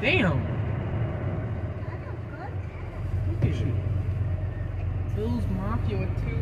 Damn. Look at you. Bills Mafia with two